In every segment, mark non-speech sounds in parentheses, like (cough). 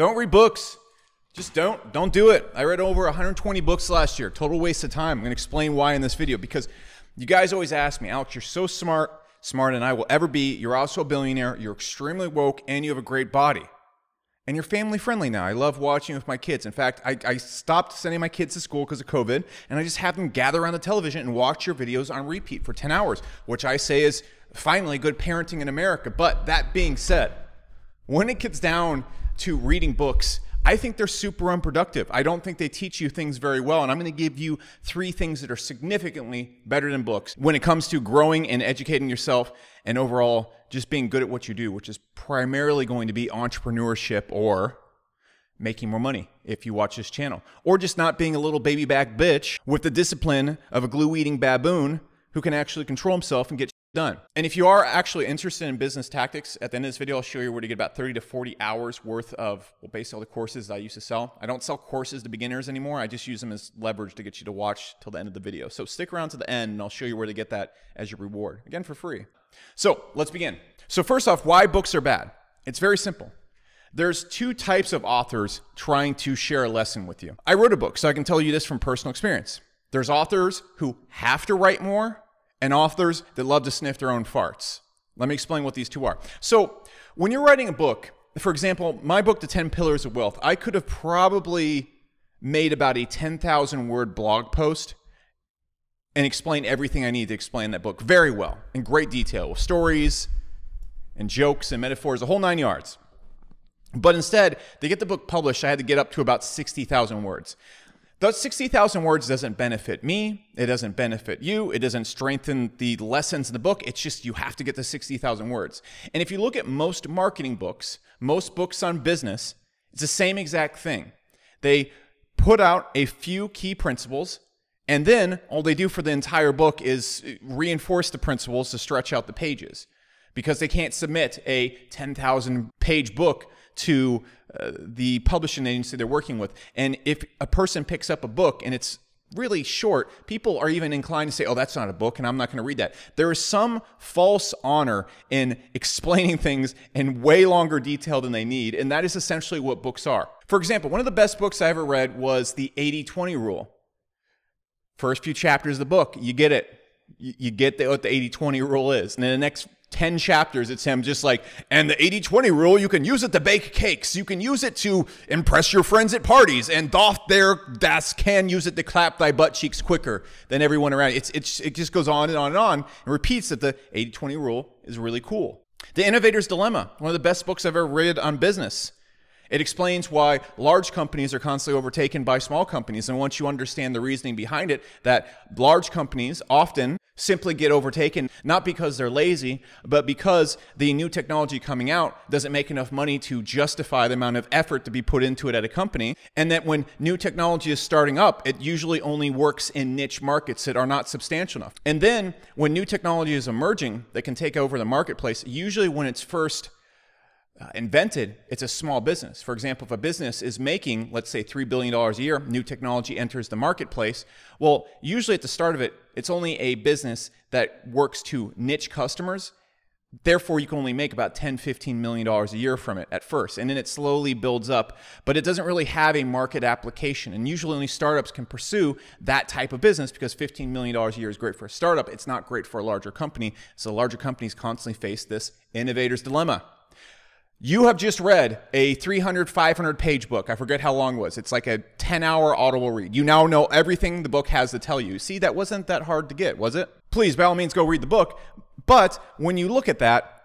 Don't read books. Just don't. Don't do it. I read over 120 books last year. Total waste of time. I'm going to explain why in this video because you guys always ask me, Alex, you're so smart, smarter than I will ever be. You're also a billionaire. You're extremely woke and you have a great body. And you're family friendly now. I love watching with my kids. In fact, I, I stopped sending my kids to school because of COVID, and I just have them gather around the television and watch your videos on repeat for 10 hours, which I say is finally good parenting in America. But that being said, when it gets down to reading books, I think they're super unproductive. I don't think they teach you things very well. And I'm going to give you three things that are significantly better than books when it comes to growing and educating yourself and overall just being good at what you do, which is primarily going to be entrepreneurship or making more money if you watch this channel, or just not being a little baby back bitch with the discipline of a glue eating baboon who can actually control himself and get done. And if you are actually interested in business tactics, at the end of this video, I'll show you where to get about 30 to 40 hours worth of, well, basically all the courses I used to sell. I don't sell courses to beginners anymore. I just use them as leverage to get you to watch till the end of the video. So stick around to the end and I'll show you where to get that as your reward. Again, for free. So let's begin. So first off, why books are bad? It's very simple. There's two types of authors trying to share a lesson with you. I wrote a book, so I can tell you this from personal experience. There's authors who have to write more and authors that love to sniff their own farts. Let me explain what these two are. So, when you're writing a book, for example, my book, The 10 Pillars of Wealth, I could have probably made about a 10,000 word blog post and explain everything I need to explain that book very well, in great detail, with stories and jokes and metaphors, the whole nine yards. But instead, to get the book published, I had to get up to about 60,000 words. Those 60,000 words doesn't benefit me. It doesn't benefit you. It doesn't strengthen the lessons in the book. It's just you have to get to 60,000 words. And if you look at most marketing books, most books on business, it's the same exact thing. They put out a few key principles, and then all they do for the entire book is reinforce the principles to stretch out the pages because they can't submit a 10,000 page book to uh, the publishing agency they're working with. And if a person picks up a book and it's really short, people are even inclined to say, oh, that's not a book and I'm not going to read that. There is some false honor in (laughs) explaining things in way longer detail than they need. And that is essentially what books are. For example, one of the best books I ever read was The 80 20 Rule. First few chapters of the book, you get it. You, get the, what the 80 20 rule is. And then the next 10 chapters, it's him just like, and the 80 20 rule, you can use it to bake cakes. You can use it to impress your friends at parties. And doff their das can use it to clap thy butt cheeks quicker than everyone around. It's, it's, it just goes on and on and on and repeats that the 80 20 rule is really cool. The Innovator's Dilemma, one of the best books I've ever read on business. It explains why large companies are constantly overtaken by small companies. And once you understand the reasoning behind it, that large companies often simply get overtaken, not because they're lazy, but because the new technology coming out doesn't make enough money to justify the amount of effort to be put into it at a company. And that when new technology is starting up, it usually only works in niche markets that are not substantial enough. And then when new technology is emerging that can take over the marketplace, usually when it's first uh, invented, it's a small business. For example, if a business is making, let's say, $3 billion a year, new technology enters the marketplace, well, usually at the start of it, it's only a business that works to niche customers. Therefore, you can only make about 10, 15 million dollars a year from it at first, and then it slowly builds up. But it doesn't really have a market application, and usually only startups can pursue that type of business because 15 million dollars a year is great for a startup. It's not great for a larger company. So larger companies constantly face this innovator's dilemma. You have just read a 300, 500 page book. I forget how long it was. It's like a 10 hour audible read. You now know everything the book has to tell you. See, that wasn't that hard to get, was it? Please, by all means, go read the book. But when you look at that,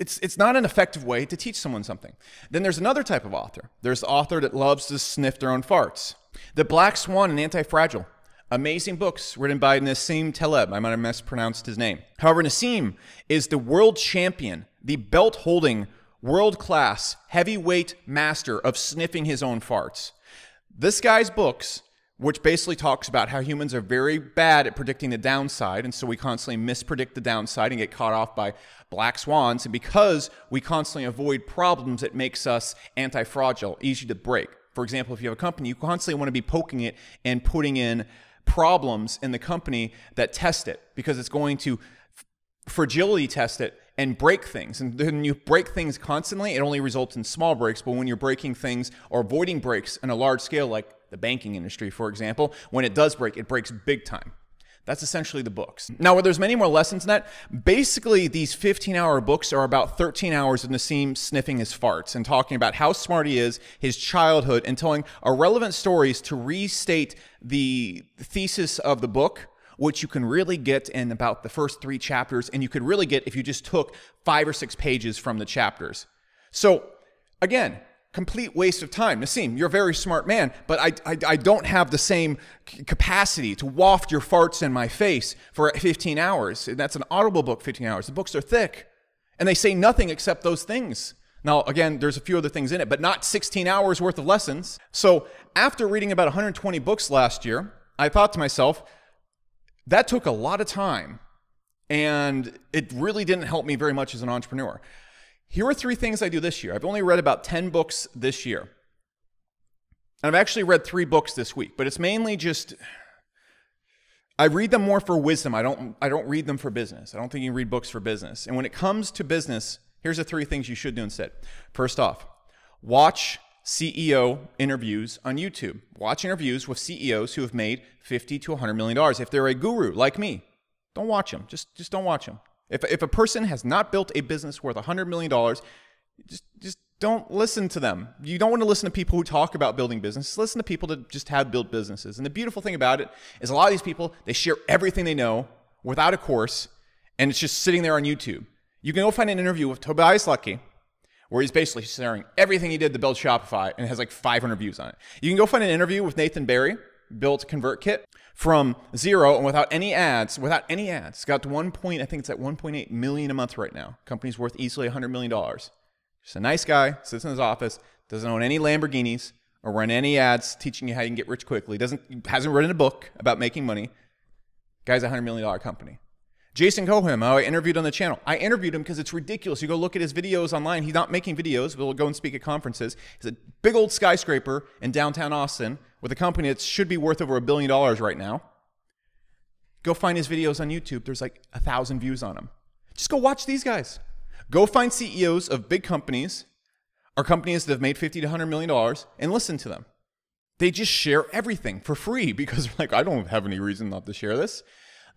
it's, it's not an effective way to teach someone something. Then there's another type of author. There's the author that loves to sniff their own farts. The Black Swan and Anti-Fragile. Amazing books written by Nassim Taleb. I might have mispronounced his name. However, Nassim is the world champion, the belt holding world class, heavyweight master of sniffing his own farts. This guy's books, which basically talks about how humans are very bad at predicting the downside, and so we constantly mispredict the downside and get caught off by black swans. And because we constantly avoid problems, it makes us anti fragile, easy to break. For example, if you have a company, you constantly want to be poking it and putting in problems in the company that test it because it's going to fragility test it and break things. And then you break things constantly, it only results in small breaks. But when you're breaking things or avoiding breaks in a large scale, like the banking industry, for example, when it does break, it breaks big time. That's essentially the books. Now, where there's many more lessons in that, basically these 15 hour books are about 13 hours of Nassim sniffing his farts and talking about how smart he is, his childhood, and telling irrelevant stories to restate the thesis of the book, which you can really get in about the first three chapters, and you could really get if you just took five or six pages from the chapters. So, again, complete waste of time. Nassim, you're a very smart man, but I, I, I don't have the same capacity to waft your farts in my face for 15 hours. That's an audible book, 15 hours. The books are thick and they say nothing except those things. Now, again, there's a few other things in it, but not 16 hours worth of lessons. So after reading about 120 books last year, I thought to myself, that took a lot of time and it really didn't help me very much as an entrepreneur. Here are three things I do this year. I've only read about 10 books this year. And I've actually read three books this week, but it's mainly just I read them more for wisdom. I don't I don't read them for business. I don't think you read books for business. And when it comes to business, here's the three things you should do instead. First off, watch CEO interviews on YouTube. Watch interviews with CEOs who have made 50 to 100 million dollars. If they're a guru like me, don't watch them. Just just don't watch them. If, if a person has not built a business worth $100 million, just, just don't listen to them. You don't want to listen to people who talk about building businesses. Listen to people that just have built businesses. And the beautiful thing about it is a lot of these people, they share everything they know without a course, and it's just sitting there on YouTube. You can go find an interview with Tobias Lütke, where he's basically sharing everything he did to build Shopify, and has like 500 views on it. You can go find an interview with Nathan Barry, built ConvertKit from zero and without any ads, without any ads, got to one point, I think it's at 1.8 million a month right now. Company's worth easily $100 million. Just a nice guy, sits in his office, doesn't own any Lamborghinis or run any ads teaching you how you can get rich quickly. Doesn't hasn't written a book about making money. Guy's a $100 million company. Jason Cohen, I interviewed on the channel. I interviewed him because it's ridiculous. You go look at his videos online. He's not making videos, he'll go and speak at conferences. He's a big old skyscraper in downtown Austin with a company that should be worth over a billion dollars right now. Go find his videos on YouTube. There's like a thousand views on them. Just go watch these guys. Go find CEOs of big companies or companies that have made 50 to 100 million dollars and listen to them. They just share everything for free (laughs) because like I don't have any reason not to share this.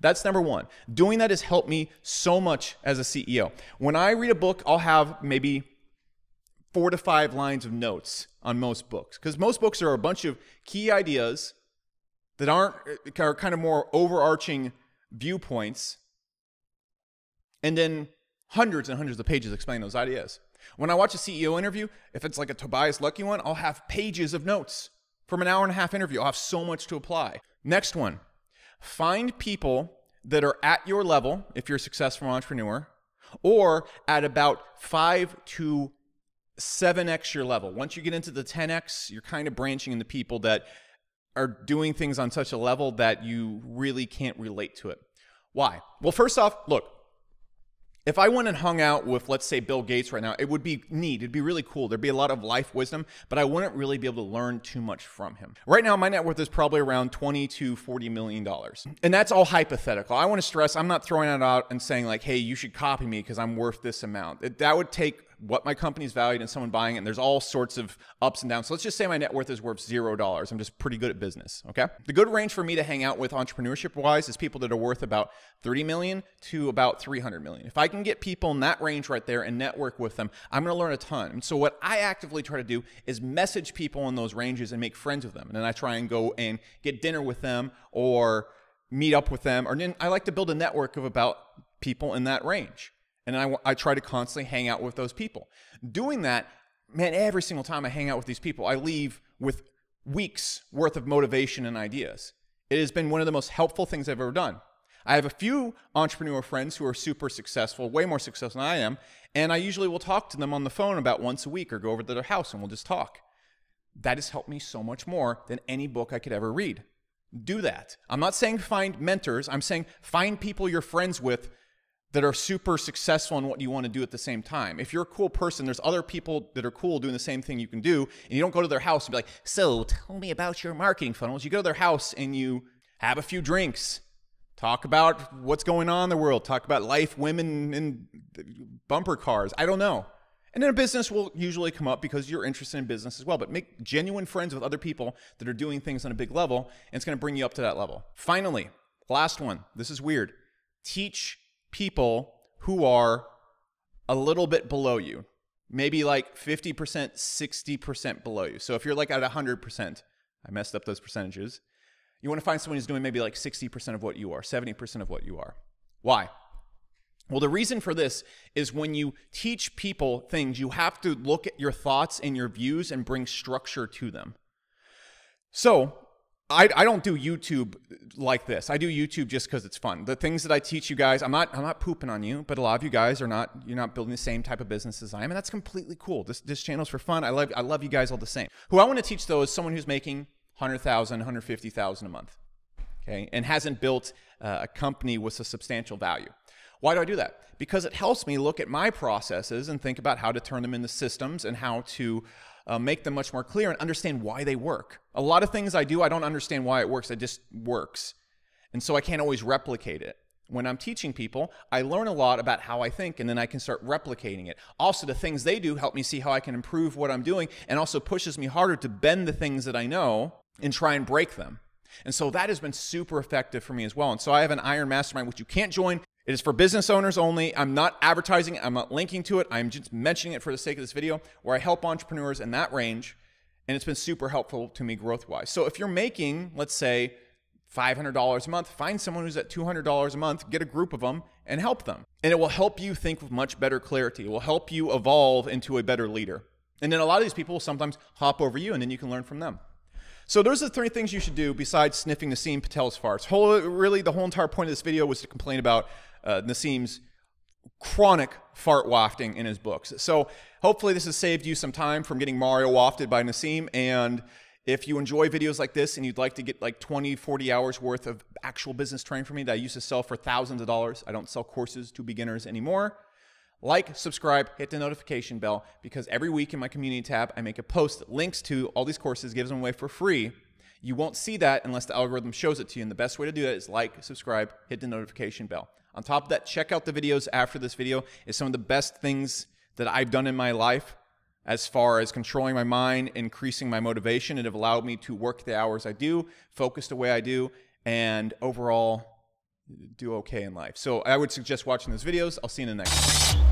That's number one. Doing that has helped me so much as a CEO. When I read a book, I'll have maybe four to five lines of notes on most books because most books are a bunch of key ideas that aren't uh, are kind of more overarching viewpoints and then hundreds and hundreds of pages explaining those ideas when i watch a ceo interview if it's like a tobias lütke one i'll have pages of notes from an hour and a half interview i'll have so much to apply next one Find people that are at your level if you're a successful entrepreneur or at about 5 to 7x your level. Once you get into the 10x, you're kind of branching into people that are doing things on such a level that you really can't relate to it. Why? Well, first off, look, if I went and hung out with, let's say, Bill Gates right now, it would be neat. It'd be really cool. There'd be a lot of life wisdom, but I wouldn't really be able to learn too much from him. Right now, my net worth is probably around 20 to 40 million dollars. And that's all hypothetical. I want to stress I'm not throwing it out and saying, like, hey, you should copy me because I'm worth this amount. That would take what my company's valued and someone buying it. And there's all sorts of ups and downs. So let's just say my net worth is worth zero dollars. I'm just pretty good at business. Okay. The good range for me to hang out with entrepreneurship wise is people that are worth about 30 million to about 300 million. If I can get people in that range right there and network with them, I'm going to learn a ton. And so what I actively try to do is message people in those ranges and make friends with them. And then I try and go and get dinner with them or meet up with them. Or I like to build a network of about people in that range. And I, I try to constantly hang out with those people. Doing that, man, every single time I hang out with these people, I leave with weeks worth of motivation and ideas. It has been one of the most helpful things I've ever done. I have a few entrepreneur friends who are super successful, way more successful than I am, and I usually will talk to them on the phone about once a week or go over to their house and we'll just talk. That has helped me so much more than any book I could ever read. Do that. I'm not saying find mentors, I'm saying find people you're friends with that are super successful in what you want to do at the same time. If you're a cool person, there's other people that are cool doing the same thing you can do, and you don't go to their house and be like, "So, tell me about your marketing funnels." You go to their house and you have a few drinks, talk about what's going on in the world, talk about life, women, and bumper cars. I don't know. And then a business will usually come up because you're interested in business as well. But make genuine friends with other people that are doing things on a big level, and it's going to bring you up to that level. Finally, last one. This is weird. Teach people who are a little bit below you, maybe like 50%, 60% below you. So if you're like at 100%, I messed up those percentages. You want to find someone who's doing maybe like 60% of what you are, 70% of what you are. Why? Well, the reason for this is when you teach people things, you have to look at your thoughts and your views and bring structure to them. So, I, I don't do YouTube like this. I do YouTube just because it's fun. The things that I teach you guys, I'm not I'm not pooping on you, but a lot of you guys are not you're not building the same type of business as I am, and that's completely cool. This this channel's for fun. I love I love you guys all the same. Who I want to teach though is someone who's making 100,000, 150,000 a month, okay, and hasn't built uh, a company with a substantial value. Why do I do that? Because it helps me look at my processes and think about how to turn them into systems and how to uh, make them much more clear and understand why they work. A lot of things I do, I don't understand why it works. It just works. And so I can't always replicate it. When I'm teaching people, I learn a lot about how I think and then I can start replicating it. Also, the things they do help me see how I can improve what I'm doing and also pushes me harder to bend the things that I know and try and break them. And so that has been super effective for me as well. And so I have an Iron Mastermind, which you can't join. It is for business owners only. I'm not advertising I'm not linking to it. I'm just mentioning it for the sake of this video, where I help entrepreneurs in that range. And it's been super helpful to me growth wise. So if you're making, let's say, $500 a month, find someone who's at $200 a month, get a group of them, and help them. And it will help you think with much better clarity. It will help you evolve into a better leader. And then a lot of these people will sometimes hop over you, and then you can learn from them. So those are the three things you should do besides sniffing the Nassim Taleb's farts. Whole, really, the whole entire point of this video was to complain about uh, Nassim's chronic fart wafting in his books. So hopefully this has saved you some time from getting Mario wafted by Nassim. And if you enjoy videos like this and you'd like to get like 20, 40 hours worth of actual business training from me that I used to sell for thousands of dollars, I don't sell courses to beginners anymore. Like, subscribe, hit the notification bell because every week in my community tab, I make a post that links to all these courses, gives them away for free. You won't see that unless the algorithm shows it to you. And the best way to do that is like, subscribe, hit the notification bell. On top of that, check out the videos after this video. It's some of the best things that I've done in my life as far as controlling my mind, increasing my motivation. It have allowed me to work the hours I do, focus the way I do, and overall do okay in life. So I would suggest watching those videos. I'll see you in the next one.